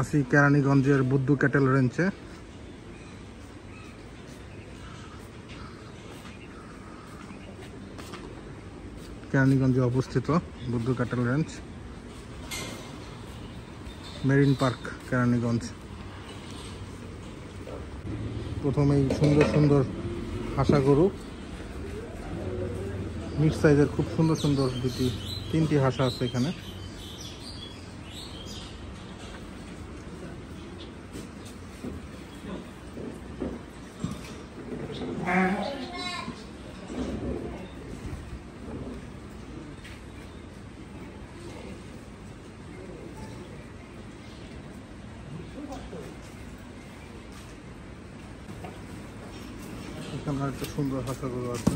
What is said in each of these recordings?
আছি কেরানীগঞ্জের বুদ্ধু ক্যাটেল রেঞ্চে। কেরানীগঞ্জে অবস্থিত Buddha cattle ranch. Marine park, Keraniganj. প্রথমেই সুন্দর সুন্দর হাসা গরু। মিড সাইজের খুব সুন্দর সুন্দর দুটি, তিনটি হাসা আছে এখানে। এখানে একটা সুন্দর হাসা গরু আছে।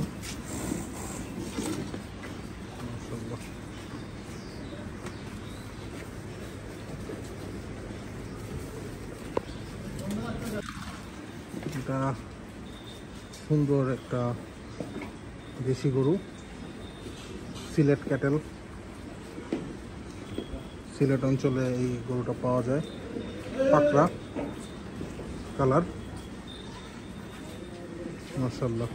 এটা সুন্দর একটা দেশি গরু, সিলেট ক্যাটেল। সিলেট অঞ্চলে এই গরুটা পাওয়া যায়, পাকড়া কালার। মাশাল্লাহ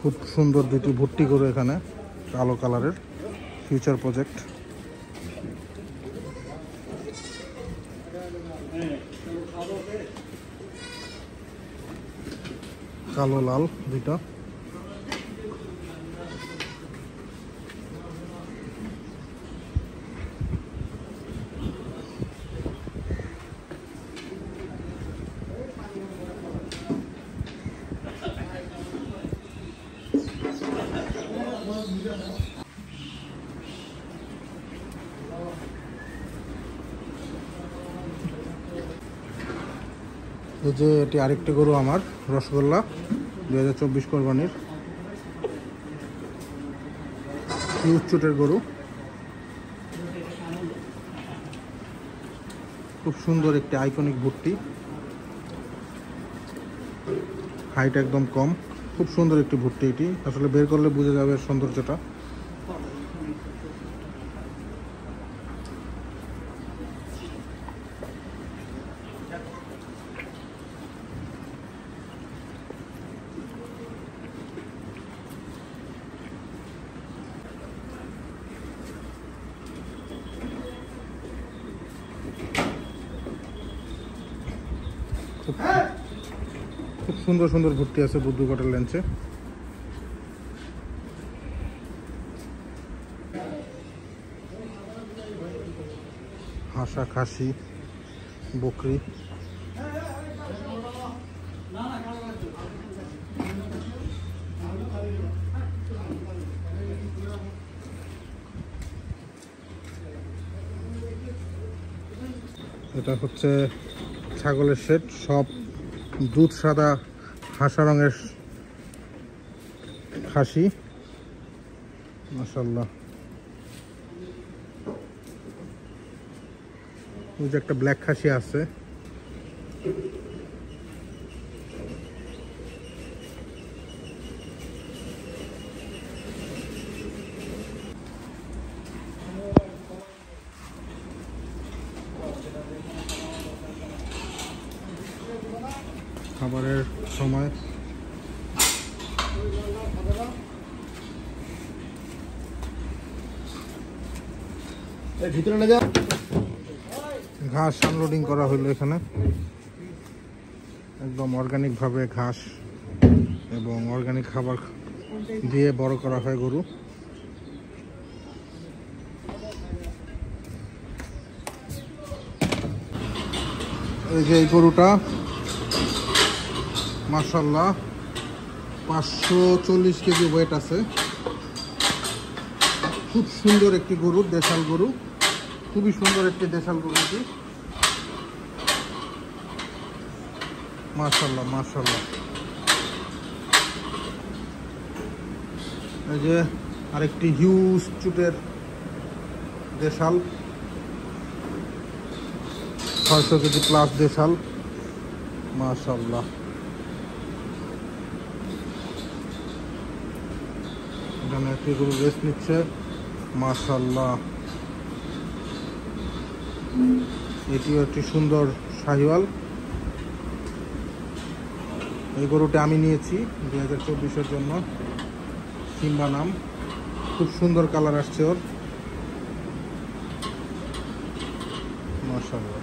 খুব সুন্দর দুটি ভর্তি করে এখানে কালো কালারের ফিউচার প্রজেক্ট কালো লাল দুইটা। এই যে এটি আরেকটি গরু আমার, রসগোল্লা দু হাজার চব্বিশ কোরবানির। হিউজ চুটের গরু। খুব সুন্দর একটি আইকনিক ভর্তি হাইট একদম কম। খুব সুন্দর একটি ভর্তি এটি। আসলে বের করলে বোঝা যাবে সৌন্দর্যটা। সুন্দর সুন্দর ভর্তি আছে বুদ্ধ কটেল লেন্সে। হাসা খাসি, বকরি। এটা হচ্ছে ছাগলের শেড সব দুধ সাদা হাসা রঙের খাসি। মাসাল্লাহ ওই যে একটা ব্ল্যাক খাসি আছে। খাবারের সময়। ঘাস আনলোডিং করা হলো এখানে। একদম অর্গানিক ভাবে ঘাস এবং অর্গানিক খাবার দিয়ে বড় করা হয় গরু। এই যে এই গরুটা মার্শাল্লাহ পাঁচশো চল্লিশ কেজি ওয়েট আছে। খুব সুন্দর একটি গরু, দেশাল গরু। খুবই সুন্দর একটি দেশাল গরু এটি। মার্শাল্লাহ মার্শাল্লাহ এই যে আরেকটি হিউজ চুটের দেশাল। ছয়শো কেজি প্লাস দেশাল। মাশাল্লাহ এখানে একটি গরু রেস্ট নিচ্ছে। মাশাল্লাহ এটিও একটি সুন্দর শাহিওয়াল। এই গরুটা আমি নিয়েছি দুই হাজার চব্বিশের জন্য। সিম্বা নাম। খুব সুন্দর কালার আসছে ওর। মাশাল্লাহ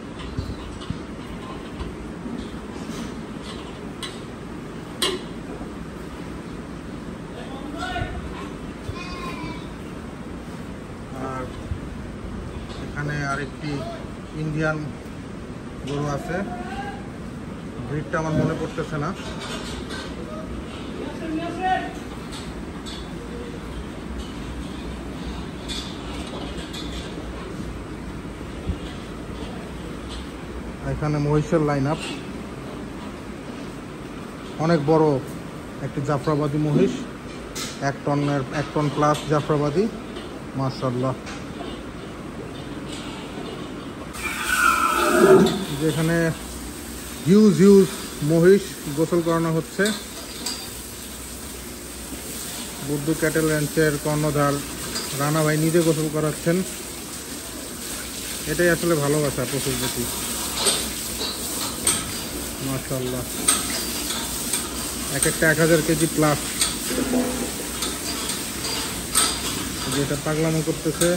আর এখানে আরেকটি ইন্ডিয়ান গরু আছে। ব্রিডটা আমার মনে পড়তেছে না। এখানে মহিষের লাইন আপ অনেক বড় একটি জাফরাবাদী মহিষ। এক টনের, এক টন প্লাস জাফরাবাদী। মার্শাল্লাহ যেখানে হিউজ হিউজ মহিষ গোসল করানো হচ্ছে। বুদ্ধ ক্যাটেল র্যাঞ্চের কর্ণধার রানা ভাই নিজে গোসল করাচ্ছেন। এটাই আসলে ভালোবাসা পশুর প্রতি। মাশাল্লাহ এক একটা এক হাজার কেজি প্লাস যেটা পাগলামো করতেছে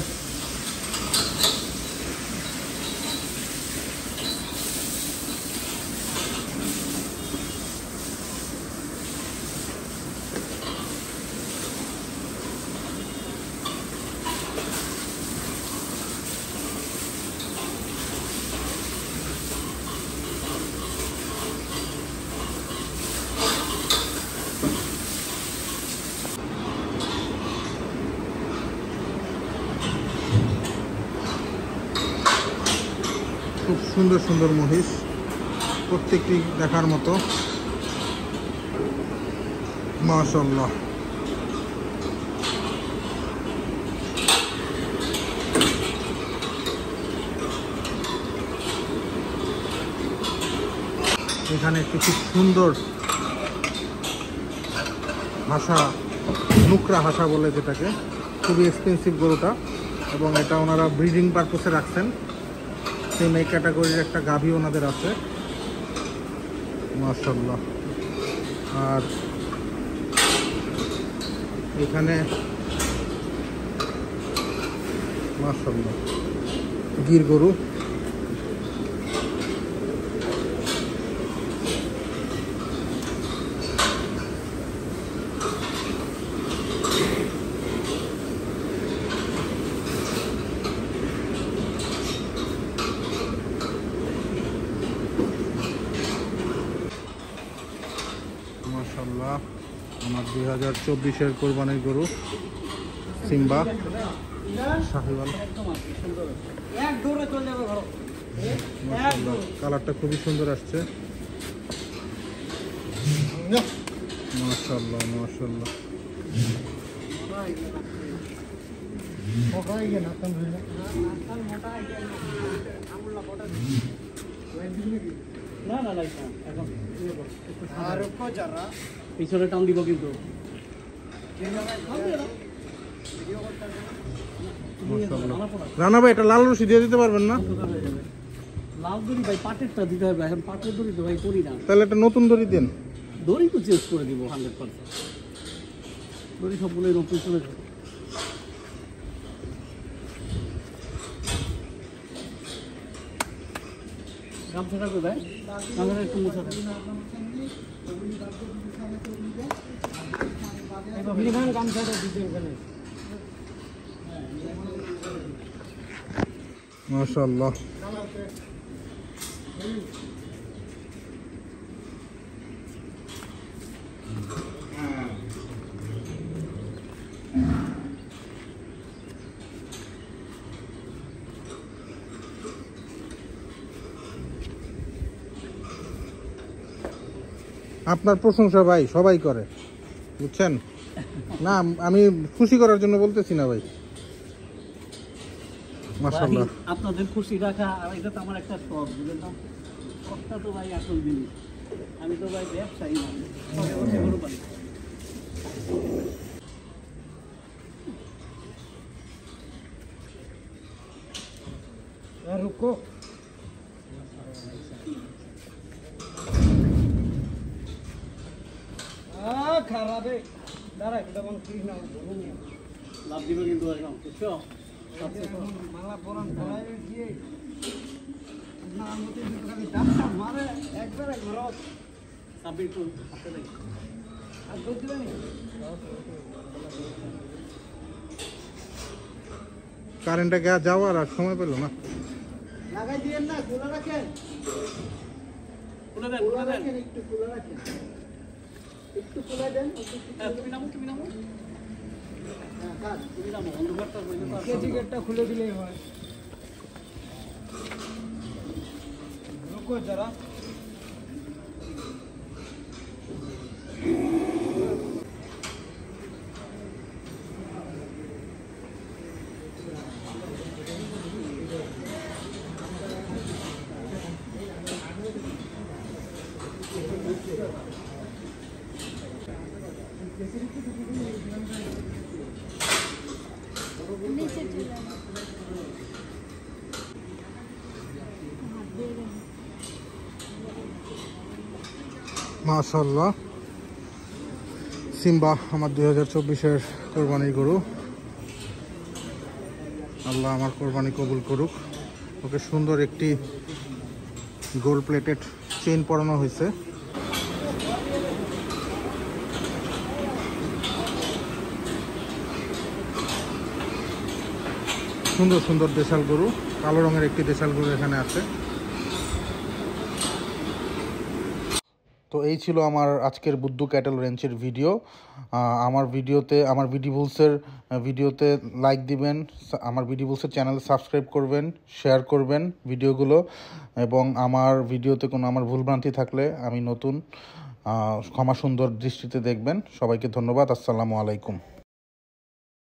খুব সুন্দর সুন্দর মহিষ প্রত্যেকটি দেখার মতো। মাশাল্লাহ এখানে একটি খুব সুন্দর হাসা নুকরা হাসা বলে যেটাকে। খুবই এক্সপেন্সিভ গরুটা এবং এটা ওনারা ব্রিডিং পারপোসে রাখছেন। সেম এই ক্যাটাগরির একটা গাভি ওনাদের আছে। মার্শাল্লাহ আর এখানে মার্শাল্লাহ গির গরু মার্শাল্লাহ আমার দুই হাজার চব্বিশের কোরবানির গরু সিম্বা শাহিওয়াল। কালারটা খুবই সুন্দর আসছে। মার্শাল্লাহ মার্শাল্লাহ না না লাইট এখন। আর পিছনে টান দিব কিন্তু। রানা ভাই এটা লাল রশি দিয়ে দিতে পারবেন না? লাভ দড়ি ভাই পাটেরটা দিতে হবে এখন পাটের দড়ি তো ভাই করি না। তাহলে একটা নতুন দড়ি দেন। দড়ি তো চেঞ্জ করে দিব হান্ড্রেড পার্সেন্ট দড়ি সবগুলো এরকম পিছনে। গামছাটা কোথায় গামছাটা একটু মুছা মার্শাল্লাহ আপনার প্রশংসা ভাই সবাই করে। বুঝছেন? না আমি খুশি করার জন্য বলতেছি না ভাই। মাশাল্লাহ আপনাদের খুশি রাখা এটা তো আমার একটা শখ বুঝলেন না শখটা তো ভাই আসল জিনিস। আমি তো ভাই ব্যবসায়ী না रुको খারাপে দাঁড়া এটা কোন ঠিক না লাভ দিবে কিন্তু একদম বুঝছ? বাংলা পড়ান আপনার মতো ডাক্তার মারে একবারে ঘরত। হাতে আর দুধ দিবেন কারেন্টটা গা যাওয়ার আর সময় পেল না। লাগাই দিয়েন না খোলা রাখেন। খোলা রাখেন একটু খোলা রাখেন। একটু খুলে দেন হ্যাঁ, তুমি নামো তুমি নামো। হ্যাঁ, খুলে দিলেই হয়। যারা। Thank you. মাশাল্লাহ সিম্বা, আমার দুই হাজার চব্বিশের কোরবানির গরু। আল্লাহ আমার কোরবানি কবুল করুক। ওকে সুন্দর একটি গোল্ড প্লেটেড চেইন পরানো হয়েছে। সুন্দর সুন্দর দেশাল গরু। কালো রঙের একটি দেশাল গরু এখানে আছে। তো এই ছিল আমার আজকের বুদ্ধু ক্যাটেল রেঞ্চের ভিডিও। আমার ভিডিওতে, আমার ভিডিভুলসের ভিডিওতে লাইক দিবেন আমার ভিডিভুলসের চ্যানেল সাবস্ক্রাইব করবেন শেয়ার করবেন ভিডিওগুলো। এবং আমার ভিডিওতে কোনো আমার ভুলভ্রান্তি থাকলে আমি নতুন ক্ষমা সুন্দর দৃষ্টিতে দেখবেন। সবাইকে ধন্যবাদ, আসসালামু আলাইকুম।